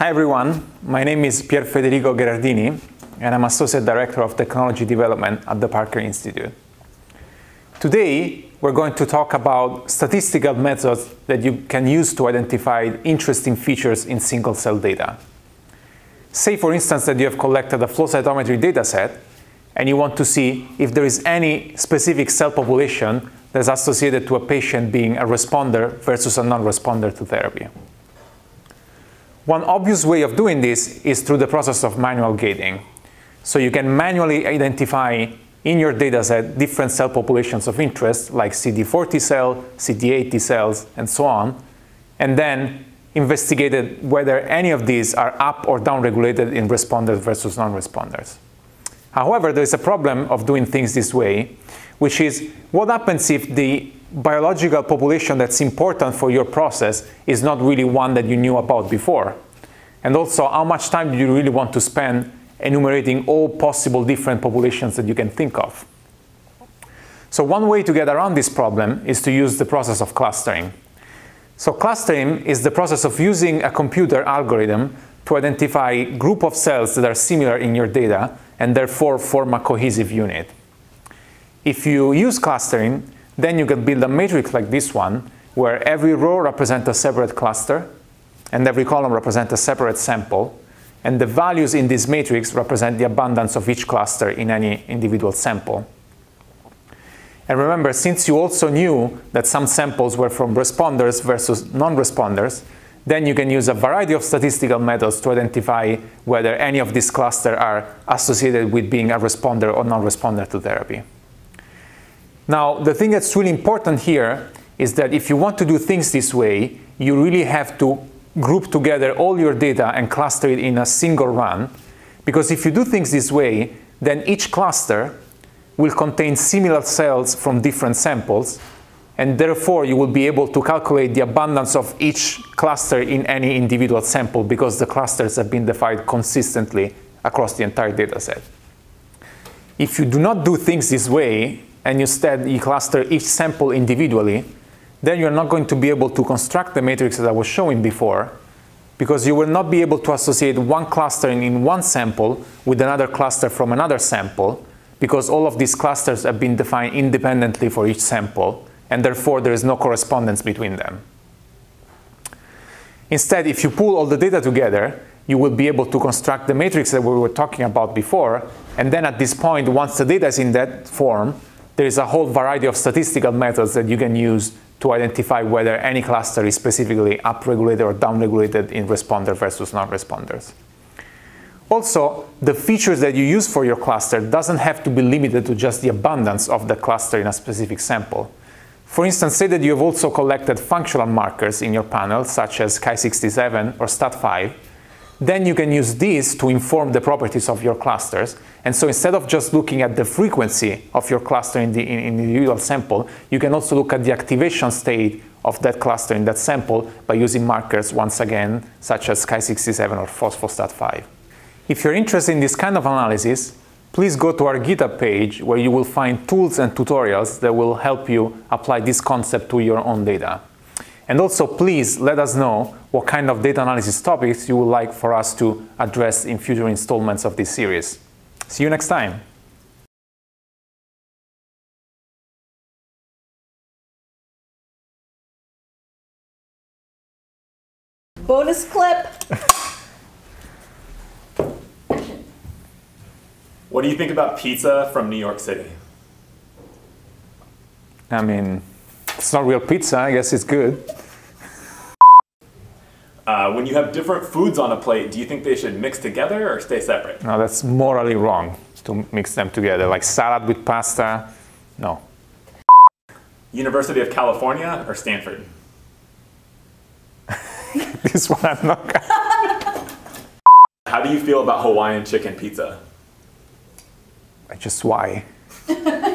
Hi everyone, my name is Pier Federico Gherardini and I'm Associate Director of Technology Development at the Parker Institute. Today, we're going to talk about statistical methods that you can use to identify interesting features in single cell data. Say, for instance, that you have collected a flow cytometry dataset and you want to see if there is any specific cell population that's associated to a patient being a responder versus a non-responder to therapy. One obvious way of doing this is through the process of manual gating. So you can manually identify in your dataset different cell populations of interest, like CD4 T cell, CD8 T cells, and so on, and then investigated whether any of these are up or down regulated in responders versus non-responders. However, there is a problem of doing things this way, which is what happens if the biological population that's important for your process is not really one that you knew about before? And also, how much time do you really want to spend enumerating all possible different populations that you can think of. So one way to get around this problem is to use the process of clustering. So clustering is the process of using a computer algorithm to identify group of cells that are similar in your data and therefore form a cohesive unit. If you use clustering, then you can build a matrix like this one, where every row represents a separate cluster, and every column represents a separate sample, and the values in this matrix represent the abundance of each cluster in any individual sample. And remember, since you also knew that some samples were from responders versus non-responders, then you can use a variety of statistical methods to identify whether any of these clusters are associated with being a responder or non-responder to therapy. Now, the thing that's really important here is that if you want to do things this way, you really have to group together all your data and cluster it in a single run. Because if you do things this way, then each cluster will contain similar cells from different samples, and therefore you will be able to calculate the abundance of each cluster in any individual sample because the clusters have been defined consistently across the entire data set. If you do not do things this way, and instead you cluster each sample individually, then you're not going to be able to construct the matrix that I was showing before because you will not be able to associate one cluster in one sample with another cluster from another sample because all of these clusters have been defined independently for each sample and therefore there is no correspondence between them. Instead, if you pull all the data together, you will be able to construct the matrix that we were talking about before, and then at this point, once the data is in that form, there is a whole variety of statistical methods that you can use to identify whether any cluster is specifically upregulated or downregulated in responder versus non-responders. Also, the features that you use for your cluster doesn't have to be limited to just the abundance of the cluster in a specific sample. For instance, say that you have also collected functional markers in your panel, such as Ki67 or STAT5, then you can use these to inform the properties of your clusters. And so instead of just looking at the frequency of your cluster in the, in, individual sample, you can also look at the activation state of that cluster in that sample by using markers, once again, such as Ki67 or phospho-STAT5. If you're interested in this kind of analysis, please go to our GitHub page where you will find tools and tutorials that will help you apply this concept to your own data. And also, please let us know what kind of data analysis topics you would like for us to address in future installments of this series. See you next time. Bonus clip. What do you think about pizza from New York City? I mean, it's not real pizza. I guess it's good. Uh, when you have different foods on a plate, do you think they should mix together or stay separate? No, that's morally wrong to mix them together. Like salad with pasta, no. University of California or Stanford? this one I'm not. How do you feel about Hawaiian chicken pizza? I just why?